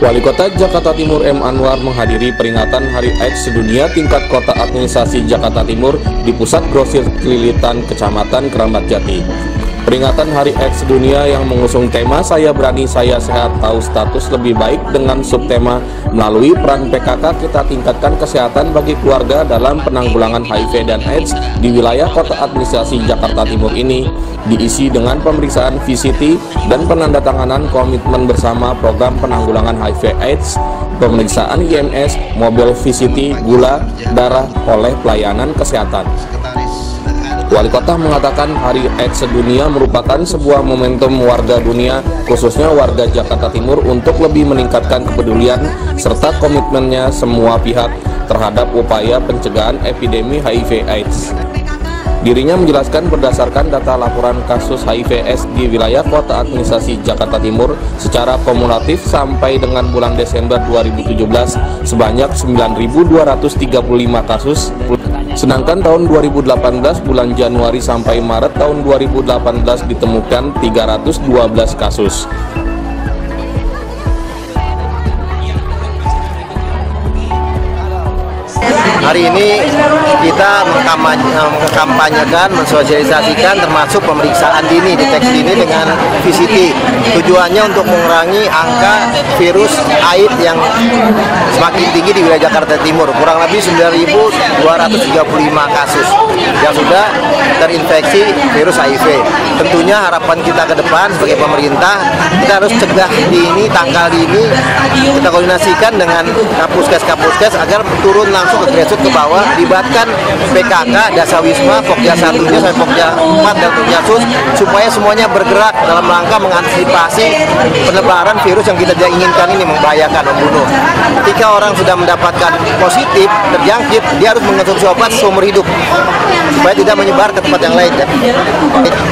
Wali Kota Jakarta Timur M. Anwar menghadiri peringatan Hari AIDS Sedunia tingkat Kota Administrasi Jakarta Timur di Pusat Grosir Kelilitan Kecamatan Keramat Jati. Peringatan Hari AIDS Sedunia yang mengusung tema Saya Berani Saya Sehat Tahu Status Lebih Baik dengan subtema melalui peran PKK kita tingkatkan kesehatan bagi keluarga dalam penanggulangan HIV dan AIDS di wilayah Kota Administrasi Jakarta Timur ini diisi dengan pemeriksaan VCT dan penandatanganan komitmen bersama program penanggulangan HIV AIDS pemeriksaan IMS, mobil VCT, gula, darah oleh pelayanan kesehatan. Wali Kota mengatakan Hari AIDS Sedunia merupakan sebuah momentum warga dunia, khususnya warga Jakarta Timur untuk lebih meningkatkan kepedulian serta komitmennya semua pihak terhadap upaya pencegahan epidemi HIV AIDS. Dirinya menjelaskan berdasarkan data laporan kasus HIV/AIDS di wilayah kota administrasi Jakarta Timur secara kumulatif sampai dengan bulan Desember 2017 sebanyak 9.235 kasus Sedangkan tahun 2018 bulan Januari sampai Maret tahun 2018 ditemukan 312 kasus. Hari ini kita mengkampanyekan, mensosialisasikan termasuk pemeriksaan dini, deteksi dini dengan VCT. Tujuannya untuk mengurangi angka virus AIDS yang semakin tinggi di wilayah Jakarta Timur. Kurang lebih 9.235 kasus yang sudah terinfeksi virus HIV. Tentunya harapan kita ke depan sebagai pemerintah, kita harus cegah dini, tanggal dini, kita koordinasikan dengan kapuskes-kapuskes agar turun langsung ke grassroots ke bawah, libatkan PKK, Dasawisma, Pokja satunya sampai Pokja 4 dan Pokja Sus supaya semuanya bergerak dalam rangka mengantisipasi penyebaran virus yang kita tidak inginkan ini membahayakan, membunuh. Ketika orang sudah mendapatkan positif, terjangkit, dia harus mengonsumsi obat seumur hidup supaya tidak menyebar ke tempat yang lain. Ya.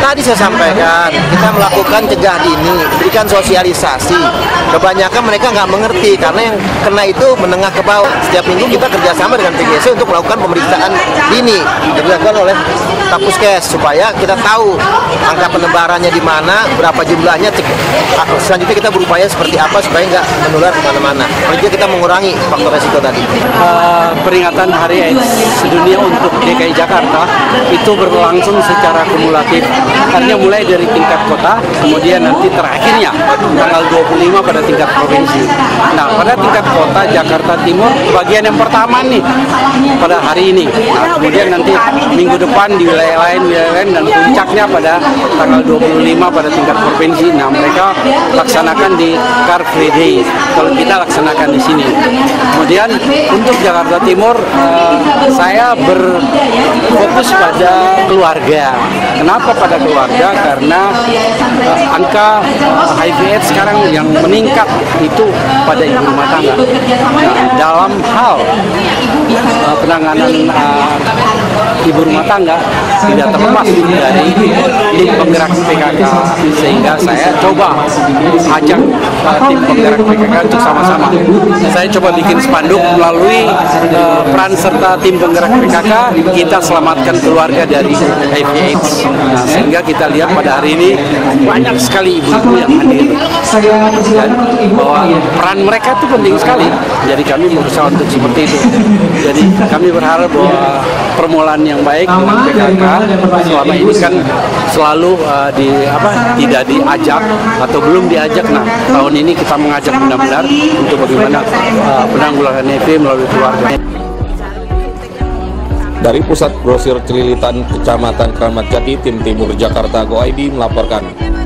Tadi saya sampaikan, kita melakukan cegah dini, berikan sosialisasi. Kebanyakan mereka nggak mengerti karena yang kena itu menengah ke bawah. Setiap minggu kita kerjasama dengan PGC untuk melakukan pemeriksaan dini dilakukan oleh Tapuskes supaya kita tahu angka penebarannya di mana, berapa jumlahnya. Selanjutnya kita berupaya seperti apa supaya nggak menular ke mana-mana. Jadi kita mengurangi faktor resiko tadi. Uh, peringatan Hari AIDS Sedunia untuk DKI Jakarta itu berlangsung secara kumulatif. Artinya mulai dari tingkat kota, kemudian nanti terakhirnya tanggal 25 pada tingkat provinsi. Nah, pada tingkat kota Jakarta Timur bagian yang pertama nih pada hari ini. Nah, kemudian nanti minggu depan di wilayah lain, wilayah lain dan puncaknya pada tanggal 25 pada tingkat provinsi. Nah, mereka laksanakan di Car Free Day. Kalau kita laksanakan di sini. Kemudian untuk Jakarta Timur uh, saya berfokus pada keluarga. Kenapa pada keluarga? Karena uh, angka HIV/AIDS sekarang yang meningkat itu pada ibu rumah tangga. Nah, dalam hal uh, penanganan uh, ibu rumah tangga tidak terlepas dari tim penggerak PKK sehingga saya coba ajak uh, tim penggerak PKK untuk sama-sama. Saya coba bikin spanduk melalui uh, peran serta tim penggerak PKK kita selamatkan keluarga dari HIV AIDS. Nah, sehingga kita lihat pada hari ini banyak sekali ibu-ibu yang hadir dan bahwa peran mereka itu penting sekali. Jadi kami berusaha untuk seperti itu. Jadi kami berharap bahwa permulaan yang baik dengan PKK selama ini kan selalu uh, di apa tidak diajak atau belum diajak. Nah tahun ini kita mengajak benar-benar untuk bagaimana uh, penanggulangan HIV melalui keluarga. Dari Pusat Grosir Celilitan Kecamatan Keramat Jati, Tim Timur Jakarta Go ID melaporkan.